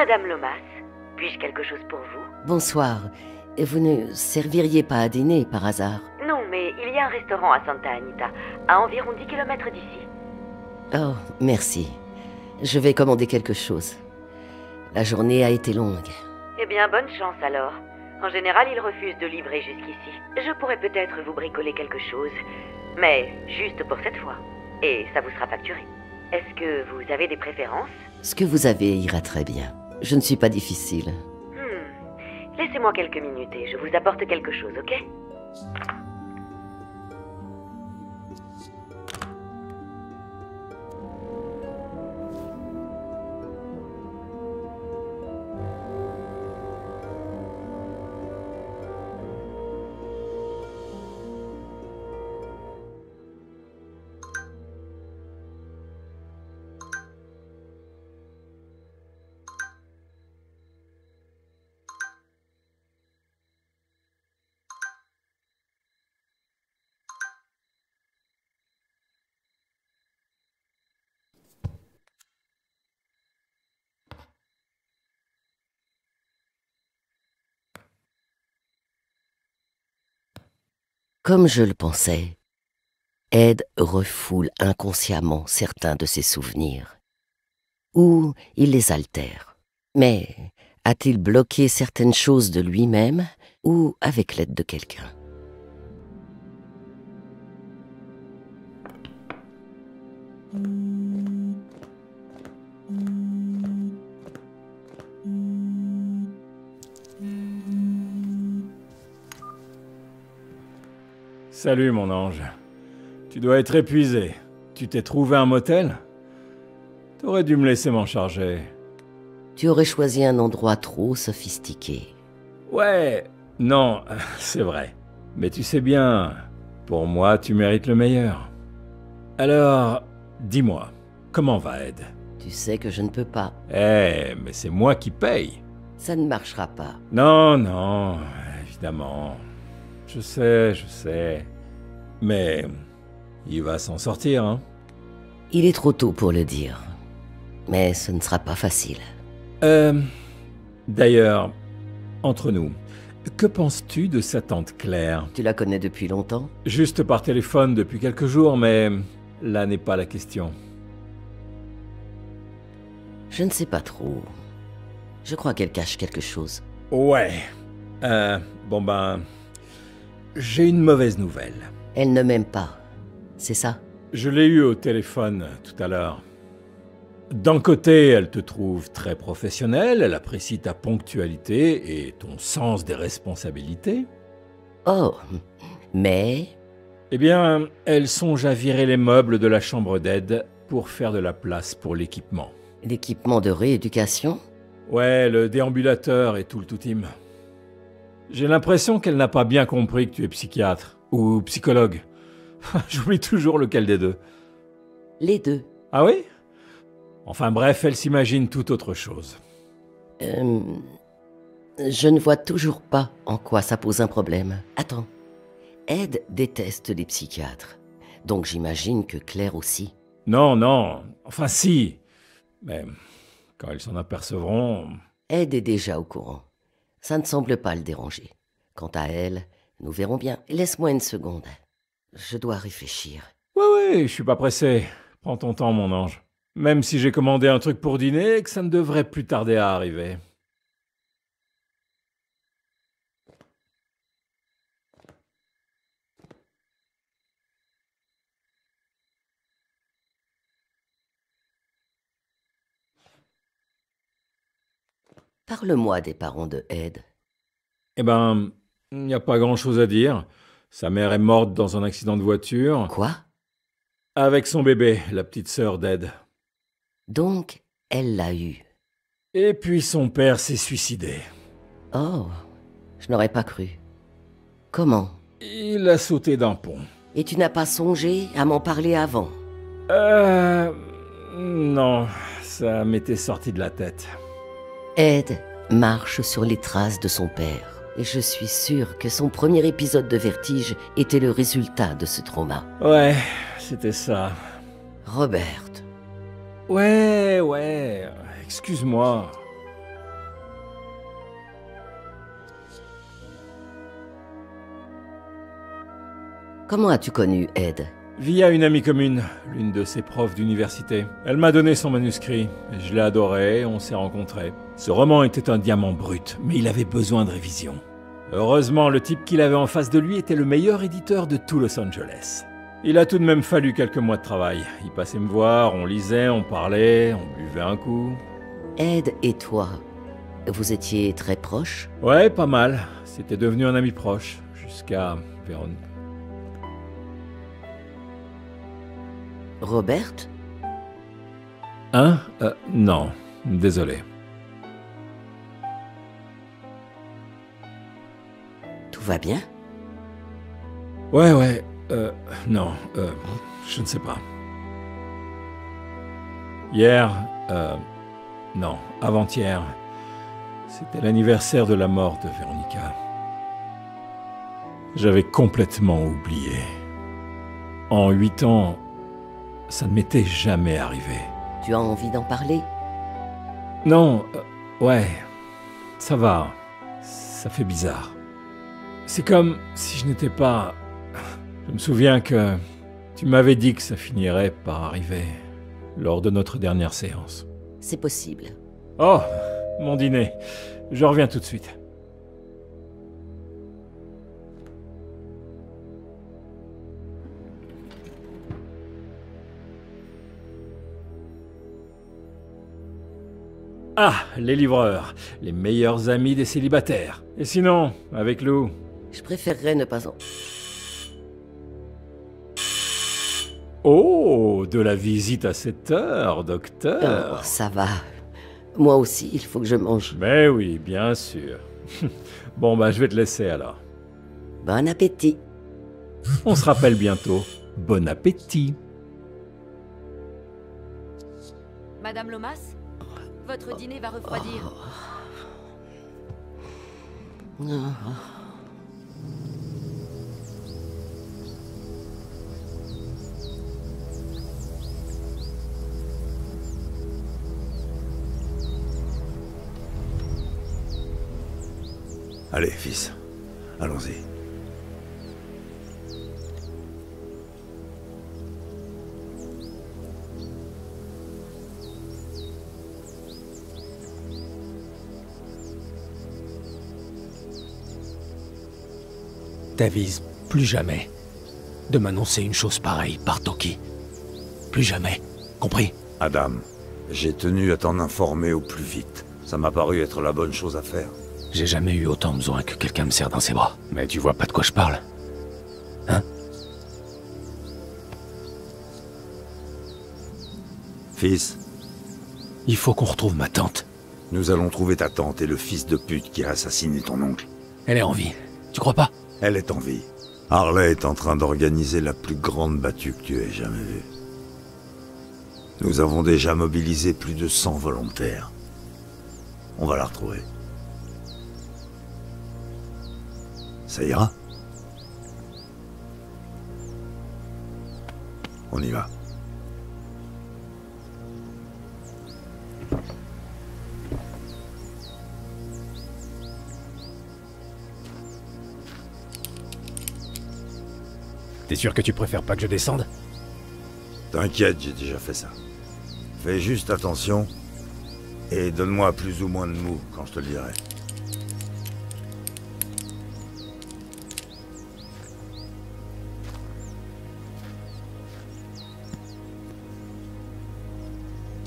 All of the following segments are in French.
Madame Lomas, puis-je quelque chose pour vous? Bonsoir. Vous ne serviriez pas à dîner par hasard? Non, mais il y a un restaurant à Santa Anita, à environ 10 km d'ici. Oh, merci. Je vais commander quelque chose. La journée a été longue. Eh bien, bonne chance alors. En général, ils refusent de livrer jusqu'ici. Je pourrais peut-être vous bricoler quelque chose, mais juste pour cette fois. Et ça vous sera facturé. Est-ce que vous avez des préférences? Ce que vous avez ira très bien. Je ne suis pas difficile. Hmm. Laissez-moi quelques minutes et je vous apporte quelque chose, ok? Comme je le pensais, Ed refoule inconsciemment certains de ses souvenirs. Ou il les altère. Mais a-t-il bloqué certaines choses de lui-même ou avec l'aide de quelqu'un? Salut mon ange. Tu dois être épuisé. Tu t'es trouvé un motel? T'aurais dû me laisser m'en charger. Tu aurais choisi un endroit trop sophistiqué. Ouais, non, c'est vrai. Mais tu sais bien, pour moi, tu mérites le meilleur. Alors, dis-moi, comment va Ed? Tu sais que je ne peux pas. Eh, mais c'est moi qui paye. Ça ne marchera pas. Non, non, évidemment. Je sais, je sais. Mais il va s'en sortir, hein Il est trop tôt pour le dire. Mais ce ne sera pas facile. Euh. D'ailleurs, entre nous, que penses-tu de sa tante Claire? Tu la connais depuis longtemps? Juste par téléphone depuis quelques jours, mais là n'est pas la question. Je ne sais pas trop. Je crois qu'elle cache quelque chose. Ouais. Euh, bon ben... J'ai une mauvaise nouvelle. Elle ne m'aime pas. C'est ça? Je l'ai eu au téléphone tout à l'heure. D'un côté, elle te trouve très professionnelle, elle apprécie ta ponctualité et ton sens des responsabilités. Oh, mais... Eh bien, elle songe à virer les meubles de la chambre d'aide pour faire de la place pour l'équipement. L'équipement de rééducation? Ouais, le déambulateur et tout le tout-team. J'ai l'impression qu'elle n'a pas bien compris que tu es psychiatre ou psychologue. J'oublie toujours lequel des deux. Les deux. Ah oui? Enfin bref, elle s'imagine tout autre chose. Euh, je ne vois toujours pas en quoi ça pose un problème. Attends. Ed déteste les psychiatres. Donc j'imagine que Claire aussi. Non, non. Enfin si. Mais quand ils s'en apercevront... Ed est déjà au courant. Ça ne semble pas le déranger. Quant à elle, nous verrons bien. Laisse-moi une seconde. Je dois réfléchir. Oui, oui, je suis pas pressé. Prends ton temps, mon ange. Même si j'ai commandé un truc pour dîner que ça ne devrait plus tarder à arriver. Parle-moi des parents de Ed. Eh ben, il n'y a pas grand-chose à dire. Sa mère est morte dans un accident de voiture. Quoi? Avec son bébé, la petite sœur d'Ed. Donc, elle l'a eu. Et puis son père s'est suicidé. Oh, je n'aurais pas cru. Comment? Il a sauté d'un pont. Et tu n'as pas songé à m'en parler avant? Euh... Non, ça m'était sorti de la tête. Ed marche sur les traces de son père. Et je suis sûre que son premier épisode de vertige était le résultat de ce trauma. Ouais, c'était ça. Robert. Ouais, ouais, excuse-moi. Comment as-tu connu Ed? Via une amie commune, l'une de ses profs d'université. Elle m'a donné son manuscrit. Je l'ai adoré, on s'est rencontrés. Ce roman était un diamant brut, mais il avait besoin de révision. Heureusement, le type qu'il avait en face de lui était le meilleur éditeur de tout Los Angeles. Il a tout de même fallu quelques mois de travail. Il passait me voir, on lisait, on parlait, on buvait un coup. Ed et toi, vous étiez très proches? Ouais, pas mal. C'était devenu un ami proche, jusqu'à Véronique. Robert? Hein? Euh, Non, désolé. Tout va bien? Ouais, ouais, euh, non, euh, je ne sais pas. Hier, euh, non, avant-hier, c'était l'anniversaire de la mort de Véronica. J'avais complètement oublié. En huit ans, ça ne m'était jamais arrivé. Tu as envie d'en parler? Non, euh, ouais, ça va. Ça fait bizarre. C'est comme si je n'étais pas... Je me souviens que tu m'avais dit que ça finirait par arriver lors de notre dernière séance. C'est possible. Oh, mon dîner. Je reviens tout de suite. Ah, les livreurs, les meilleurs amis des célibataires. Et sinon, avec Lou Je préférerais ne pas en... Oh, de la visite à cette heure, docteur. Oh, ça va. Moi aussi, il faut que je mange. Mais oui, bien sûr. bon, bah, je vais te laisser alors. Bon appétit. On se rappelle bientôt. Bon appétit. Madame Lomas? Votre dîner va refroidir. Allez, fils, allons-y. T'avises plus jamais de m'annoncer une chose pareille par Toki. Plus jamais. Compris? Adam, j'ai tenu à t'en informer au plus vite. Ça m'a paru être la bonne chose à faire. J'ai jamais eu autant besoin que quelqu'un me serre dans ses bras. Mais tu vois pas de quoi je parle Hein? Fils, Il faut qu'on retrouve ma tante. nous allons trouver ta tante et le fils de pute qui a assassiné ton oncle. Elle est en vie. Tu crois pas? Elle est en vie. Harley est en train d'organiser la plus grande battue que tu aies jamais vue. Nous avons déjà mobilisé plus de 100 volontaires. On va la retrouver. Ça ira? On y va. T'es sûr que tu préfères pas que je descende? T'inquiète, j'ai déjà fait ça. Fais juste attention et donne-moi plus ou moins de mou quand je te le dirai.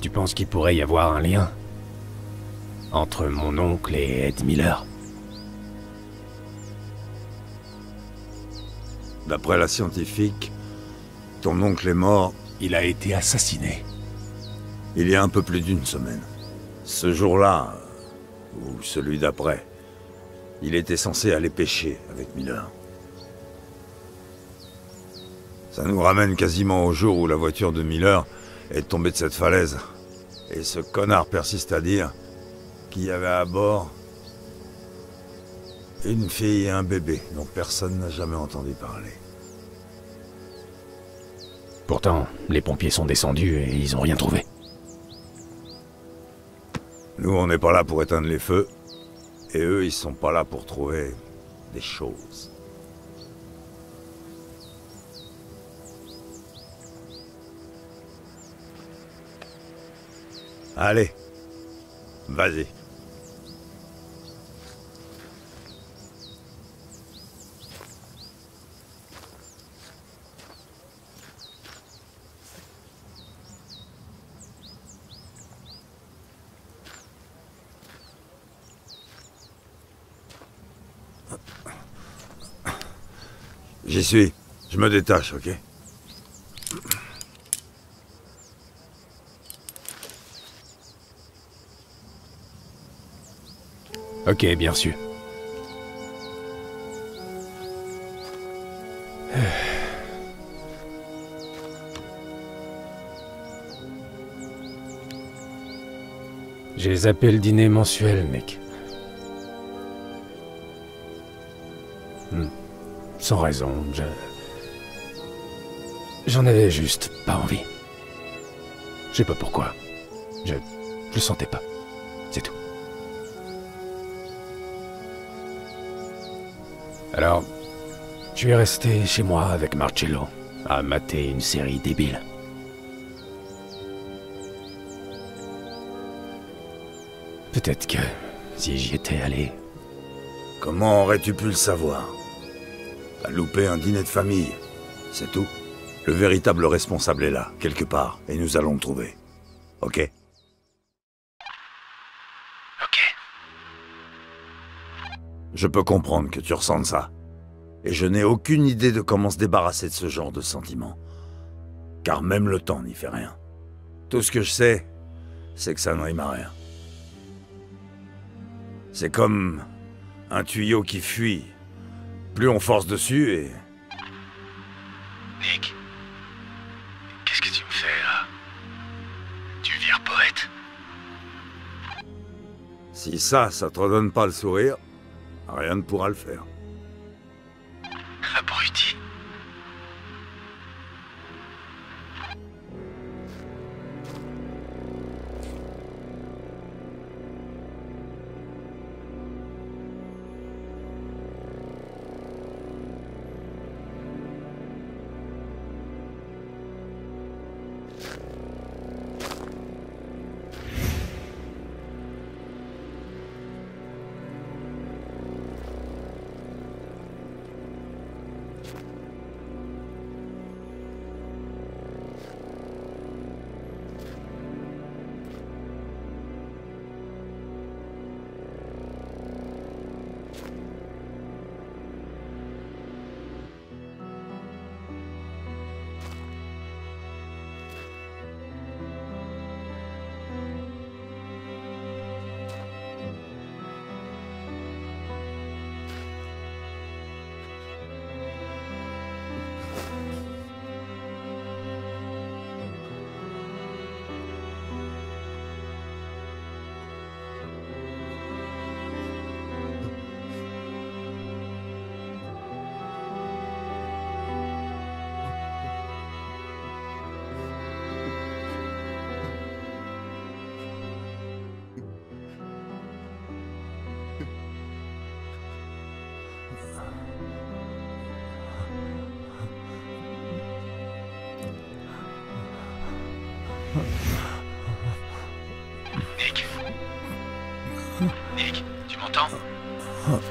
Tu penses qu'il pourrait y avoir un lien entre mon oncle et Ed Miller? D'après la scientifique, ton oncle est mort Il a été assassiné. il y a un peu plus d'une semaine. Ce jour-là, ou celui d'après, il était censé aller pêcher avec Miller. Ça nous ramène quasiment au jour où la voiture de Miller est tombée de cette falaise. Et ce connard persiste à dire qu'il y avait à bord une fille et un bébé dont personne n'a jamais entendu parler. Pourtant, les pompiers sont descendus et ils n'ont rien trouvé. Nous, on n'est pas là pour éteindre les feux. Et eux, ils sont pas là pour trouver des choses. Allez, vas-y. Je me détache, ok? Ok, bien sûr. J'ai zappé le dîner mensuel, mec. Raison, je... J'en avais juste pas envie. Je sais pas pourquoi. Je... Je le sentais pas. C'est tout. Alors, je suis resté chez moi avec Marcello, à mater une série débile. Peut-être que si j'y étais allé, Comment aurais-tu pu le savoir? T'as loupé un dîner de famille. C'est tout. Le véritable responsable est là, quelque part, et nous allons le trouver. Ok? Ok. Je peux comprendre que tu ressentes ça. Et je n'ai aucune idée de comment se débarrasser de ce genre de sentiments. Car même le temps n'y fait rien. Tout ce que je sais, c'est que ça ne rime à rien. C'est comme un tuyau qui fuit. Plus on force dessus et... Nick, qu'est-ce que tu me fais là? Tu vires poète? Si ça, ça te redonne pas le sourire, rien ne pourra le faire.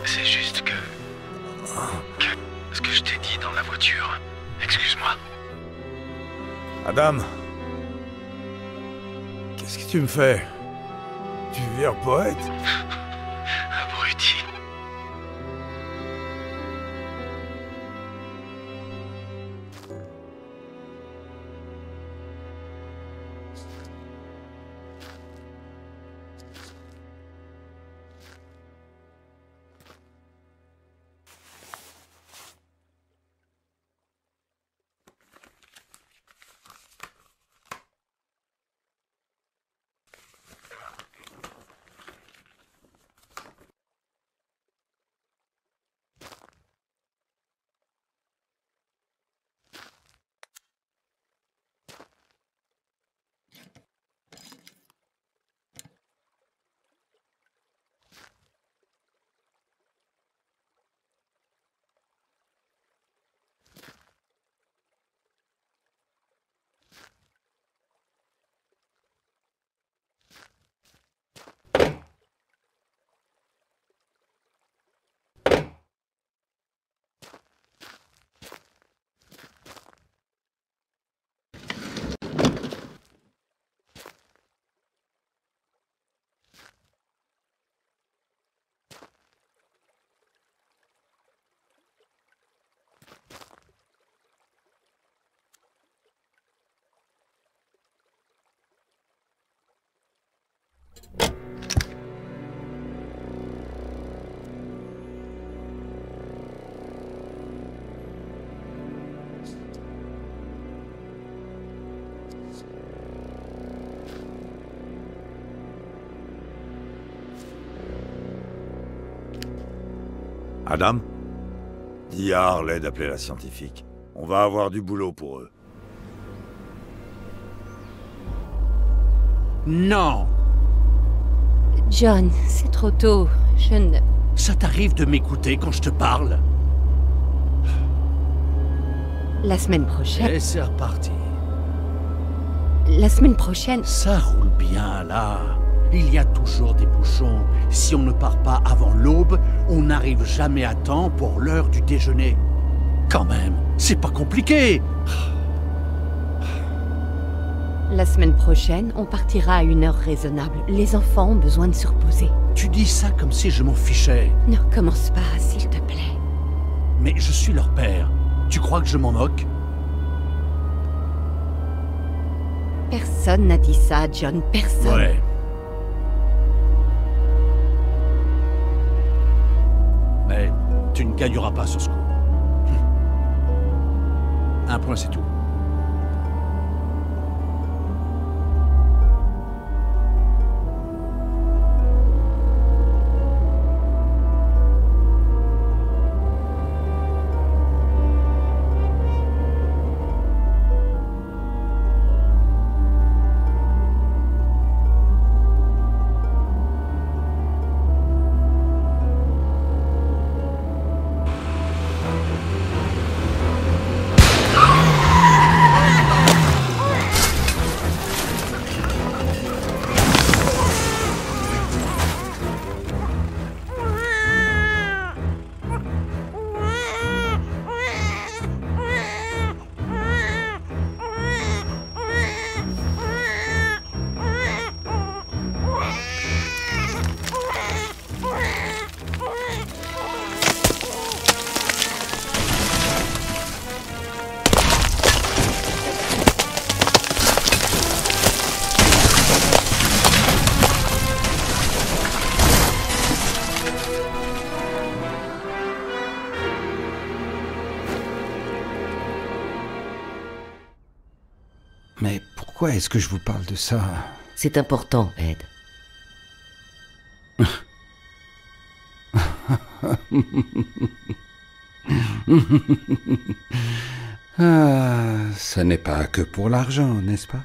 C'est juste que... que... Ce que je t'ai dit dans la voiture. Excuse-moi. Adam Qu'est-ce que tu me fais? Tu vires poète? Adam? Dis à Harley d'appeler la scientifique. On va avoir du boulot pour eux. Non John, c'est trop tôt. Je ne... Ça t'arrive de m'écouter quand je te parle? La semaine prochaine... Et c'est reparti. La semaine prochaine... Ça roule bien, là. Il y a toujours des bouchons. Si on ne part pas avant l'aube, on n'arrive jamais à temps pour l'heure du déjeuner. Quand même, c'est pas compliqué. La semaine prochaine, on partira à une heure raisonnable. Les enfants ont besoin de se reposer. Tu dis ça comme si je m'en fichais. Ne commence pas, s'il te plaît. Mais je suis leur père. Tu crois que je m'en moque? Personne n'a dit ça, John. Personne. Ouais. Tu ne gagneras pas sur ce coup. Un point, c'est tout. Pourquoi est-ce que je vous parle de ça? C'est important, Ed. Ah, ce n'est pas que pour l'argent, n'est-ce pas?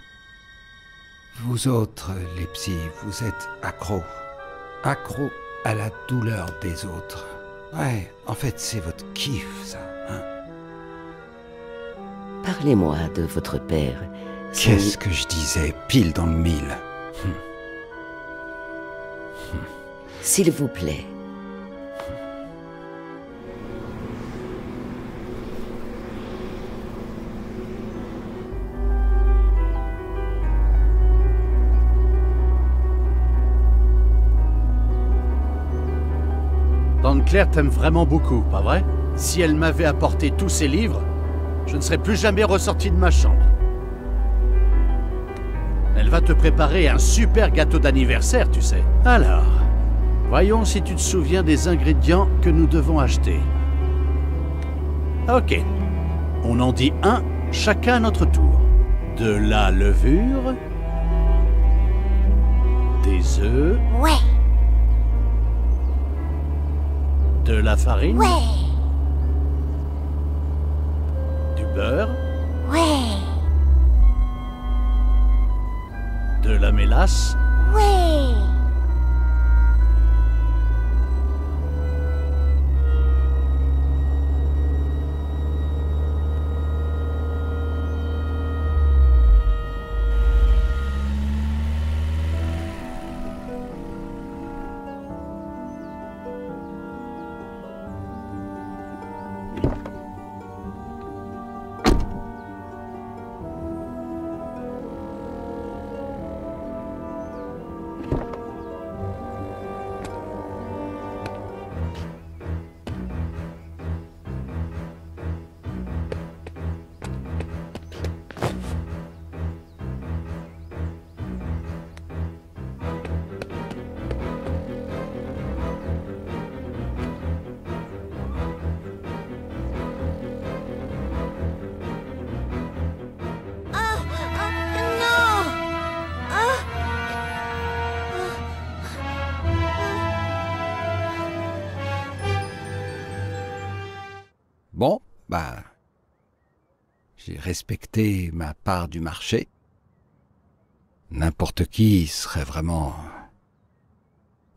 Vous autres, les psys, vous êtes accros. Accros à la douleur des autres. Ouais, en fait, c'est votre kiff, ça. Hein? Parlez-moi de votre père. Qu'est-ce que je disais Pile dans le mille. S'il vous plaît. Tante Claire t'aime vraiment beaucoup, pas vrai? Si elle m'avait apporté tous ces livres, je ne serais plus jamais ressorti de ma chambre. Va te préparer un super gâteau d'anniversaire, tu sais. Alors, voyons si tu te souviens des ingrédients que nous devons acheter. Ok. On en dit un, chacun à notre tour. De la levure, des œufs, Ouais, de la farine, ouais, du beurre, de Bah. J'ai respecté ma part du marché. N'importe qui serait vraiment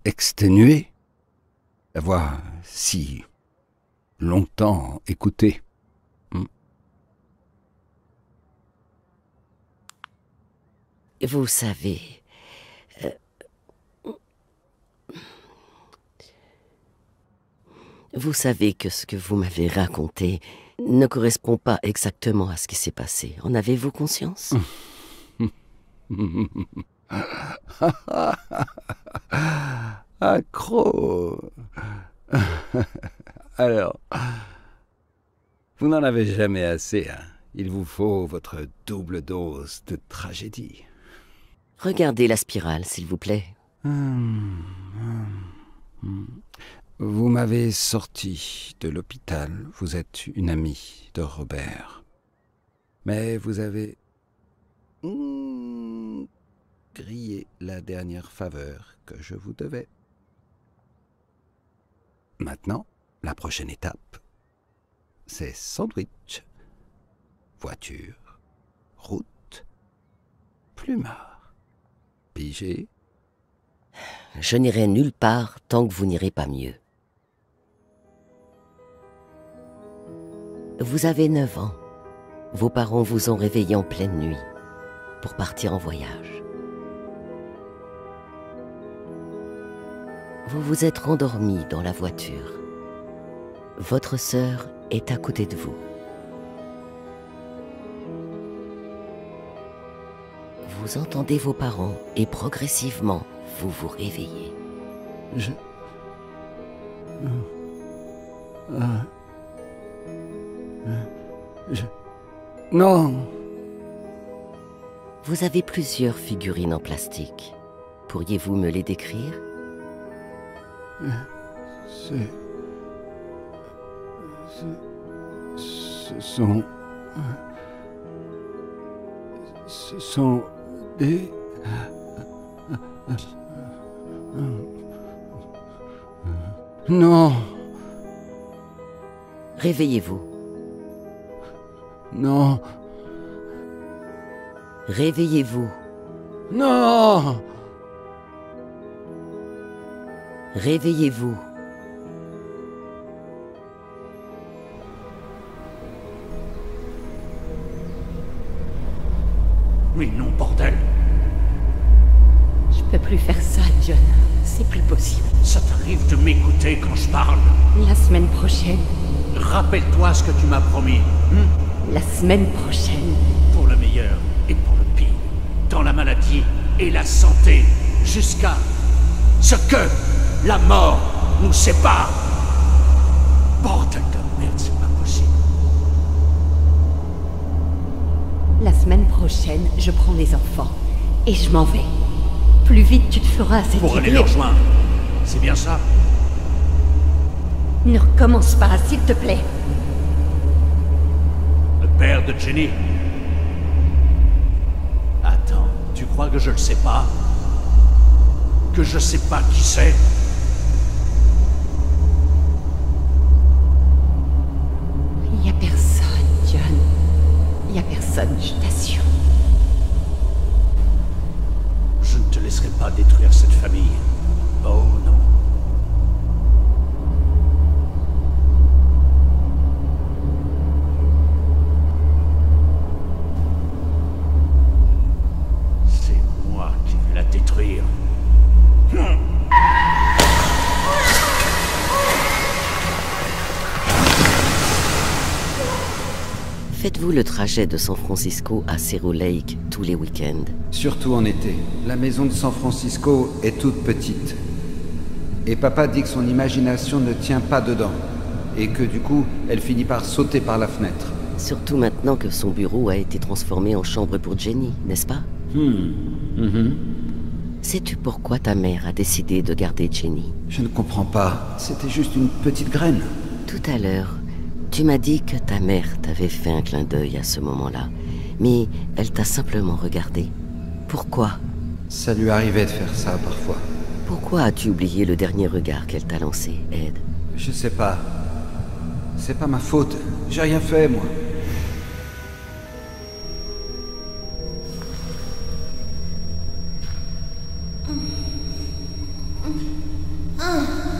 exténué d'avoir si longtemps écouté. Hmm. Vous savez, vous savez que ce que vous m'avez raconté ne correspond pas exactement à ce qui s'est passé. En avez-vous conscience? Accro. Alors, vous n'en avez jamais assez. Hein. Il vous faut votre double dose de tragédie. Regardez la spirale, s'il vous plaît. Hum, hum, hum. Vous m'avez sorti de l'hôpital. Vous êtes une amie de Robert. Mais vous avez grillé la dernière faveur que je vous devais. Maintenant, la prochaine étape, c'est sandwich, voiture, route, plumard, pigé. Je n'irai nulle part tant que vous n'irez pas mieux. Vous avez 9 ans. Vos parents vous ont réveillé en pleine nuit pour partir en voyage. Vous vous êtes rendormi dans la voiture. Votre sœur est à côté de vous. Vous entendez vos parents et progressivement, vous vous réveillez. Je... Ah. Je... Non Vous avez plusieurs figurines en plastique. Pourriez-vous me les décrire C'est... Ce sont... Ce sont des... Non Réveillez-vous. Non. Réveillez-vous. Non. Réveillez-vous. Mais non, bordel Je peux plus faire ça, John. C'est plus possible. Ça t'arrive de m'écouter quand je parle La semaine prochaine. Rappelle-toi ce que tu m'as promis. Hmm? La semaine prochaine. Pour le meilleur et pour le pire. Dans la maladie et la santé. Jusqu'à ce que la mort nous sépare. Bordel de merde, c'est pas possible. La semaine prochaine, je prends les enfants. Et je m'en vais. Plus vite tu te feras cette Pour aller les rejoindre. C'est bien ça Ne recommence pas, s'il te plaît. Père de Jenny. Attends, tu crois que je le sais pas? Que je sais pas qui c'est? Il y a personne, John. Il y a personne, je t'assure. Je ne te laisserai pas détruire cette famille. Oh non. C'est moi qui vais la détruire. Faites-vous le trajet de San Francisco à Cerro Lake tous les week-ends Surtout en été. La maison de San Francisco est toute petite. Et papa dit que son imagination ne tient pas dedans. Et que du coup, elle finit par sauter par la fenêtre. Surtout maintenant que son bureau a été transformé en chambre pour Jenny, n'est-ce pas? Hmm. Mhm. Sais-tu pourquoi ta mère a décidé de garder Jenny? Je ne comprends pas. C'était juste une petite graine. Tout à l'heure, tu m'as dit que ta mère t'avait fait un clin d'œil à ce moment-là, mais elle t'a simplement regardé. Pourquoi? Ça lui arrivait de faire ça parfois. Pourquoi as-tu oublié le dernier regard qu'elle t'a lancé, Ed? Je sais pas. C'est pas ma faute. J'ai rien fait, moi. Elle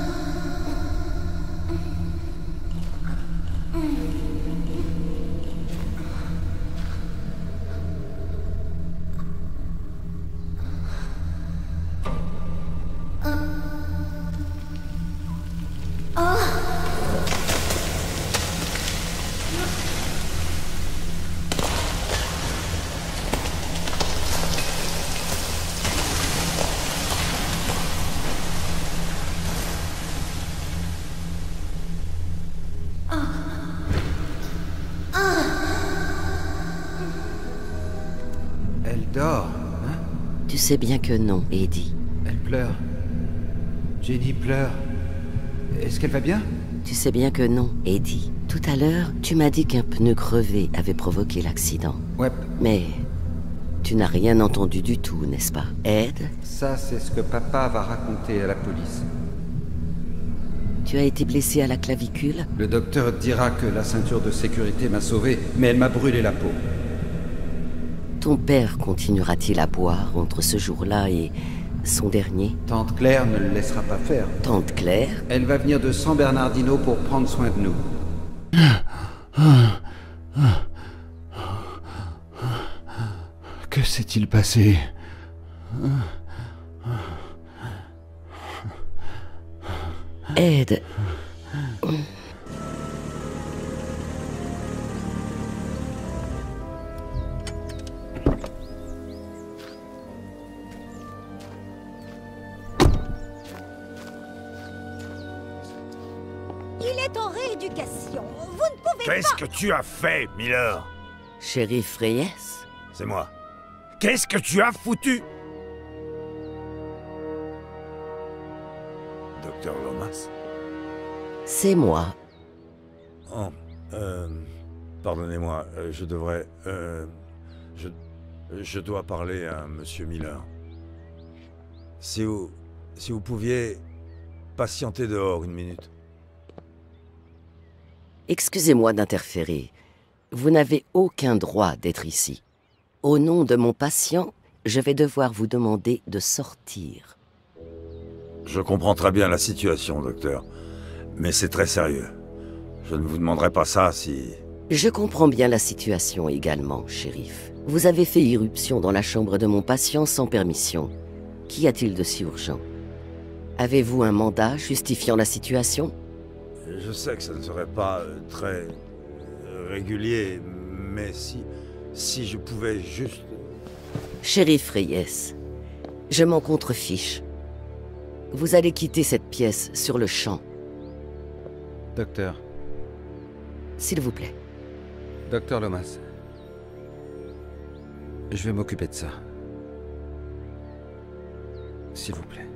sais bien que non, Eddie. Elle pleure. Jenny pleure. Est-ce qu'elle va bien? Tu sais bien que non, Eddie. Tout à l'heure, tu m'as dit qu'un pneu crevé avait provoqué l'accident. Ouais. Mais tu n'as rien entendu du tout, n'est-ce pas, Ed? Ça, c'est ce que papa va raconter à la police. Tu as été blessé à la clavicule? Le docteur dira que la ceinture de sécurité m'a sauvé, mais elle m'a brûlé la peau. Ton père continuera-t-il à boire entre ce jour-là et son dernier? Tante Claire ne le laissera pas faire. Tante Claire? Elle va venir de San Bernardino pour prendre soin de nous. Que s'est-il passé? Ed. Tu as fait, Miller Shérif Reyes C'est moi. Qu'est-ce que tu as foutu? Docteur Lomas? C'est moi. Oh, euh, pardonnez-moi, euh, je devrais... euh, je, je dois parler à Monsieur Miller. Si vous... Si vous pouviez patienter dehors une minute. Excusez-moi d'interférer. Vous n'avez aucun droit d'être ici. Au nom de mon patient, je vais devoir vous demander de sortir. Je comprends très bien la situation, docteur. Mais c'est très sérieux. Je ne vous demanderai pas ça si... Je comprends bien la situation également, shérif. Vous avez fait irruption dans la chambre de mon patient sans permission. Qu'y a-t-il de si urgent Avez-vous un mandat justifiant la situation? Je sais que ça ne serait pas euh, très euh, régulier, mais si... Si je pouvais juste... Shérif Reyes, je m'en contrefiche. Vous allez quitter cette pièce sur le champ, Docteur, s'il vous plaît. docteur Lomas. Je vais m'occuper de ça. S'il vous plaît.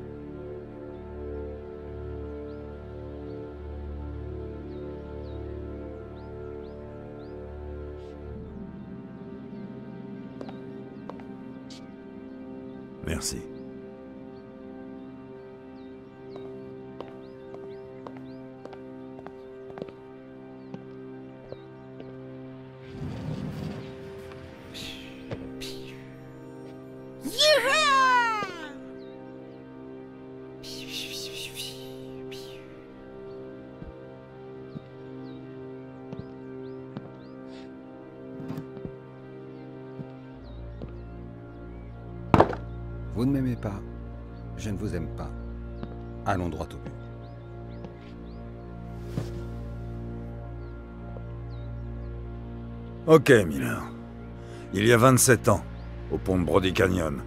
Merci. Allons droit au but. Ok, Miller. Il y a 27 ans, au pont de Brody Canyon,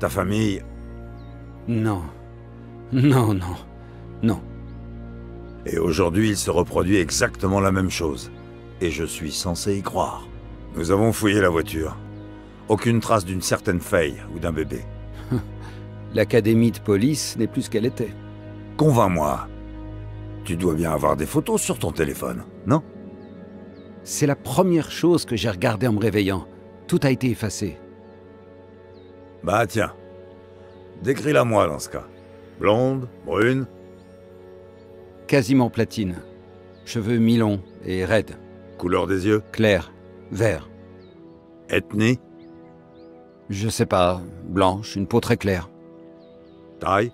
ta famille... Non. Non, non. Non. Et aujourd'hui, il se reproduit exactement la même chose. Et je suis censé y croire. Nous avons fouillé la voiture. Aucune trace d'une certaine Faye ou d'un bébé. L'académie de police n'est plus ce qu'elle était. Convainc-moi. Tu dois bien avoir des photos sur ton téléphone, non? C'est la première chose que j'ai regardée en me réveillant. Tout a été effacé. Bah tiens. Décris-la moi dans ce cas. Blonde, brune, Quasiment platine. Cheveux mi-longs et raides. Couleur des yeux? Clair. Vert. Ethnie? Je sais pas. Blanche, une peau très claire. Taille?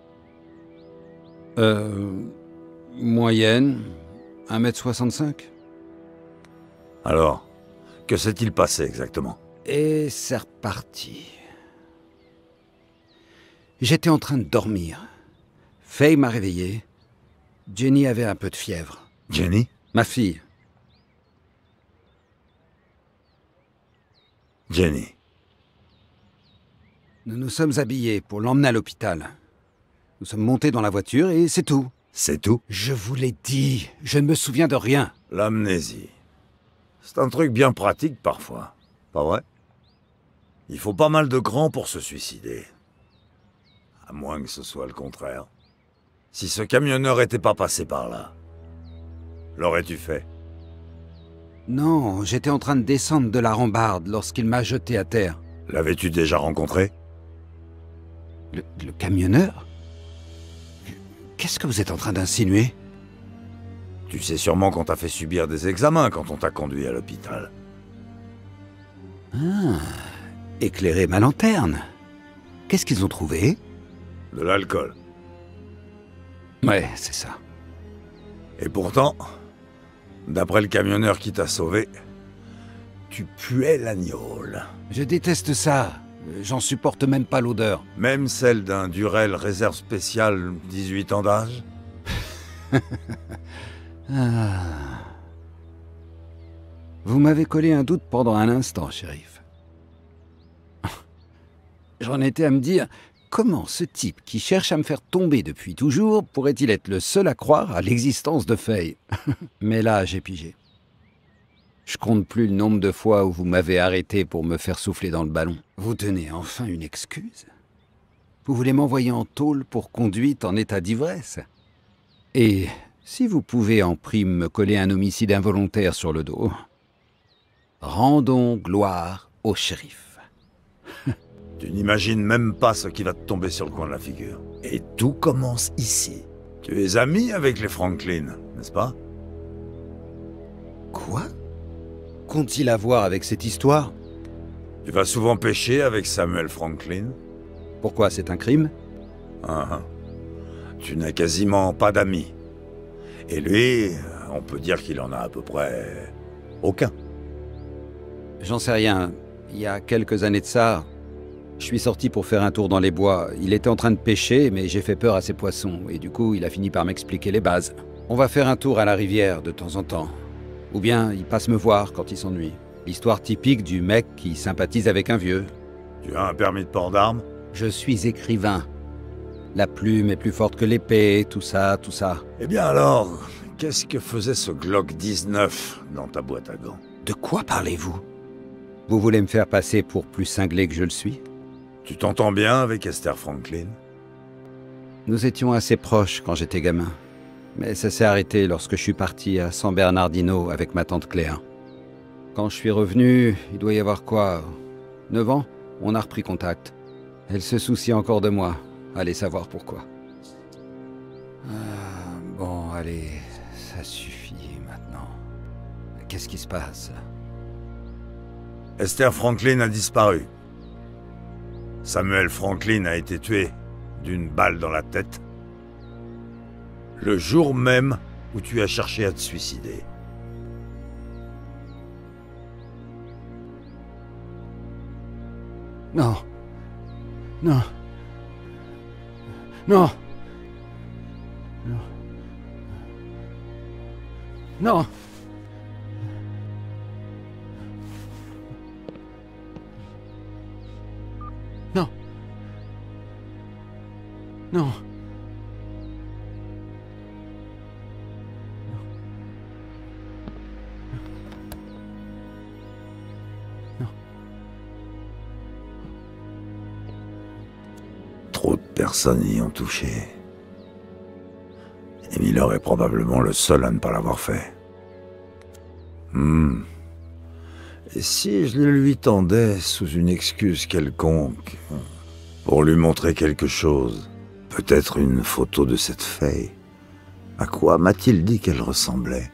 Euh. Moyenne. 1m65. Alors, que s'est-il passé exactement? Et c'est reparti. J'étais en train de dormir. Faye m'a réveillé. Jenny avait un peu de fièvre. Jenny? Ma fille. Jenny? Nous nous sommes habillés pour l'emmener à l'hôpital. Nous sommes montés dans la voiture et c'est tout. C'est tout Je vous l'ai dit, je ne me souviens de rien. L'amnésie. C'est un truc bien pratique parfois. Pas vrai? Il faut pas mal de grands pour se suicider. À moins que ce soit le contraire. Si ce camionneur était pas passé par là, l'aurais-tu fait? Non, j'étais en train de descendre de la rambarde lorsqu'il m'a jeté à terre. L'avais-tu déjà rencontré? Le, le camionneur? Qu'est-ce que vous êtes en train d'insinuer? Tu sais sûrement qu'on t'a fait subir des examens quand on t'a conduit à l'hôpital. Ah, éclairer ma lanterne. Qu'est-ce qu'ils ont trouvé? De l'alcool. Ouais, c'est ça. Et pourtant, d'après le camionneur qui t'a sauvé, tu puais l'agneau. Je déteste ça. J'en supporte même pas l'odeur. Même celle d'un Durel réserve spéciale 18 ans d'âge? Ah. Vous m'avez collé un doute pendant un instant, shérif. J'en étais à me dire, comment ce type qui cherche à me faire tomber depuis toujours pourrait-il être le seul à croire à l'existence de Faye Mais là, j'ai pigé. Je compte plus le nombre de fois où vous m'avez arrêté pour me faire souffler dans le ballon. Vous tenez enfin une excuse? Vous voulez m'envoyer en tôle pour conduite en état d'ivresse? Et si vous pouvez en prime me coller un homicide involontaire sur le dos, rendons gloire au shérif. Tu n'imagines même pas ce qui va te tomber sur le coin de la figure. Et tout commence ici. Tu es ami avec les Franklin, n'est-ce pas? Quoi? Qu'ont-ils à voir avec cette histoire? Tu vas souvent pêcher avec Samuel Franklin? Pourquoi c'est un crime? Ah, ah. Tu n'as quasiment pas d'amis. Et lui, on peut dire qu'il en a à peu près aucun. J'en sais rien. Il y a quelques années de ça, je suis sorti pour faire un tour dans les bois. Il était en train de pêcher, mais j'ai fait peur à ses poissons, et du coup, il a fini par m'expliquer les bases. On va faire un tour à la rivière de temps en temps. Ou bien, il passe me voir quand il s'ennuie. L'histoire typique du mec qui sympathise avec un vieux. Tu as un permis de port d'armes? Je suis écrivain. La plume est plus forte que l'épée, tout ça, tout ça. Eh bien alors, qu'est-ce que faisait ce Glock 19 dans ta boîte à gants? De quoi parlez-vous? Vous voulez me faire passer pour plus cinglé que je le suis? Tu t'entends bien avec Esther Franklin? Nous étions assez proches quand j'étais gamin. Mais ça s'est arrêté lorsque je suis parti à San Bernardino avec ma tante Cléa. Quand je suis revenu, il doit y avoir quoi 9 ans? On a repris contact. Elle se soucie encore de moi. Allez savoir pourquoi. Ah, bon, allez, ça suffit maintenant. Qu'est-ce qui se passe? Esther Franklin a disparu. Samuel Franklin a été tué d'une balle dans la tête. Le jour même où tu as cherché à te suicider. Non. Non. Non. Non. Non. Non. Non. Ont touché. Et Miller est probablement le seul à ne pas l'avoir fait. Hmm. Et si je le lui tendais sous une excuse quelconque, pour lui montrer quelque chose, peut-être une photo de cette fée À quoi m'a-t-il dit qu'elle ressemblait?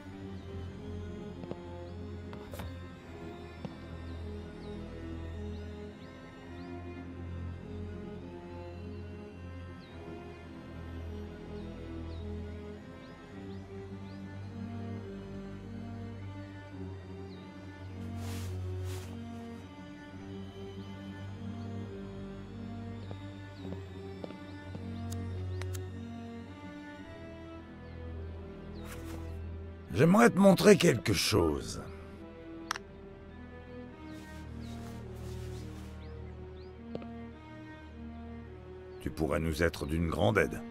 J'aimerais te montrer quelque chose. Tu pourrais nous être d'une grande aide.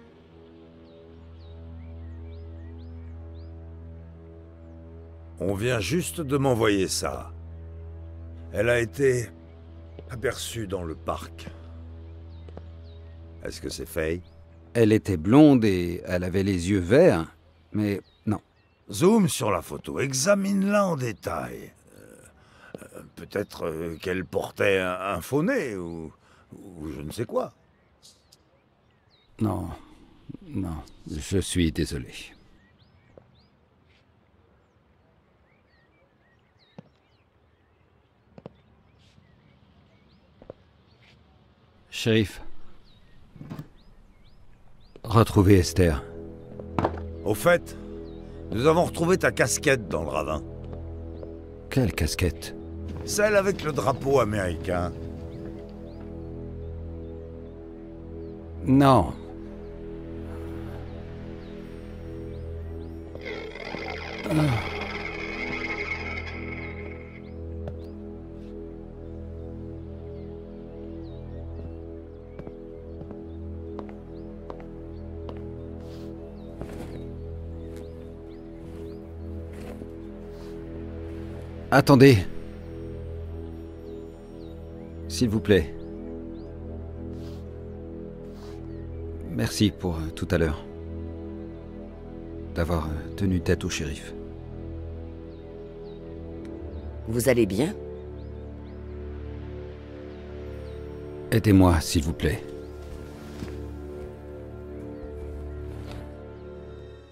On vient juste de m'envoyer ça. Elle a été aperçue dans le parc. Est-ce que c'est Faye? Elle était blonde et elle avait les yeux verts, mais. Zoom sur la photo, examine-la en détail. Euh, euh, Peut-être euh, qu'elle portait un, un faux nez ou, ou je ne sais quoi. Non, non, je suis désolé. Shérif. Retrouvez Esther. Au fait, nous avons retrouvé ta casquette dans le ravin. Quelle casquette? Celle avec le drapeau américain. Non. Attendez. S'il vous plaît. Merci pour euh, tout à l'heure. D'avoir euh, tenu tête au shérif. Vous allez bien? Aidez-moi, s'il vous plaît.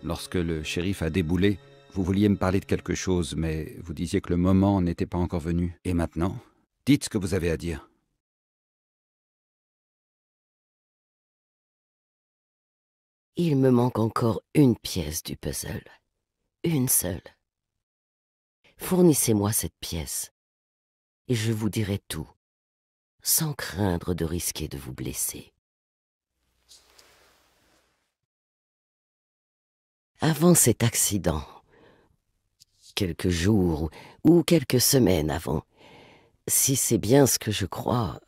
Lorsque le shérif a déboulé, vous vouliez me parler de quelque chose, mais vous disiez que le moment n'était pas encore venu. Et maintenant Dites ce que vous avez à dire. Il me manque encore une pièce du puzzle. Une seule. Fournissez-moi cette pièce, et je vous dirai tout, sans craindre de risquer de vous blesser. Avant cet accident, quelques jours ou quelques semaines avant, si c'est bien ce que je crois,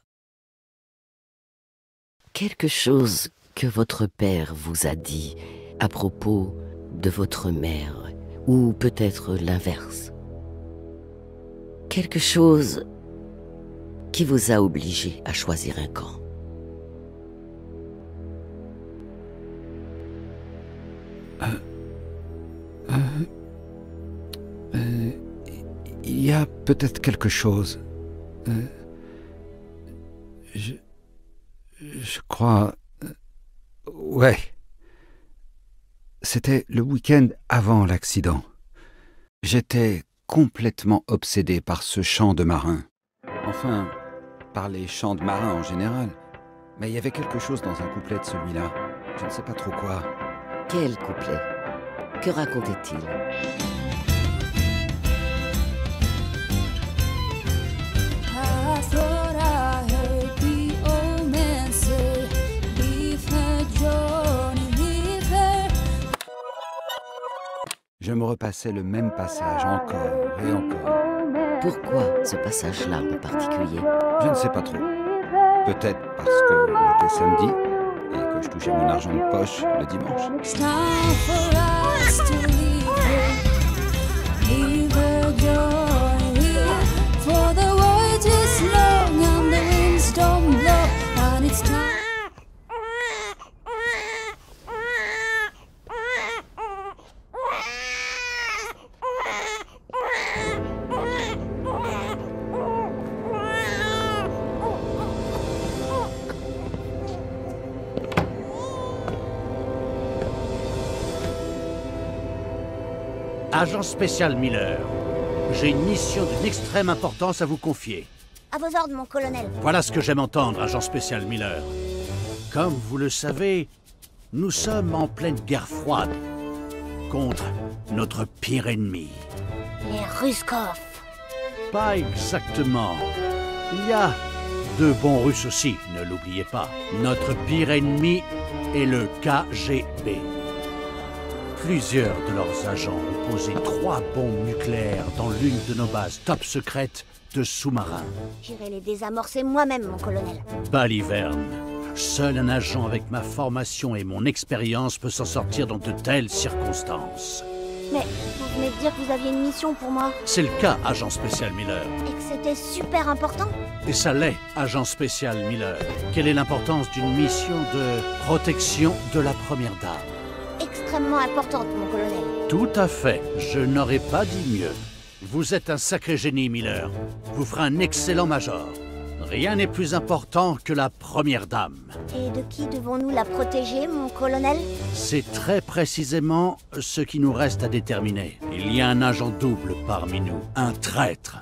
quelque chose que votre père vous a dit à propos de votre mère, ou peut-être l'inverse. Quelque chose qui vous a obligé à choisir un camp. Euh, il y a peut-être quelque chose. Euh, je. Je crois. euh, ouais. C'était le week-end avant l'accident. J'étais complètement obsédé par ce chant de marin. Enfin, par les chants de marins en général. Mais il y avait quelque chose dans un couplet de celui-là. Je ne sais pas trop quoi. Quel couplet? Que racontait-il? Je me repassais le même passage encore et encore. Pourquoi ce passage-là en particulier? Je ne sais pas trop. Peut-être parce que c'était samedi et que je touchais mon argent de poche le dimanche. Spécial Miller, j'ai une mission d'une extrême importance à vous confier. À vos ordres, mon colonel. Voilà ce que j'aime entendre, agent spécial Miller. Comme vous le savez, nous sommes en pleine guerre froide contre notre pire ennemi. Les Ruskov. Pas exactement. Il y a deux bons Russes aussi, ne l'oubliez pas. Notre pire ennemi est le KGB. Plusieurs de leurs agents ont posé trois bombes nucléaires dans l'une de nos bases top secrètes de sous-marins. J'irai les désamorcer moi-même, mon colonel. Baliverne. Seul un agent avec ma formation et mon expérience peut s'en sortir dans de telles circonstances. Mais vous venez de dire que vous aviez une mission pour moi C'est le cas, agent spécial Miller. et que c'était super important. Et ça l'est, agent spécial Miller. Quelle est l'importance d'une mission de protection de la première dame? Extrêmement importante, mon colonel. Tout à fait. Je n'aurais pas dit mieux. Vous êtes un sacré génie, Miller. Vous ferez un excellent major. Rien n'est plus important que la première dame. Et de qui devons-nous la protéger, mon colonel? C'est très précisément ce qui nous reste à déterminer. Il y a un agent double parmi nous, un traître.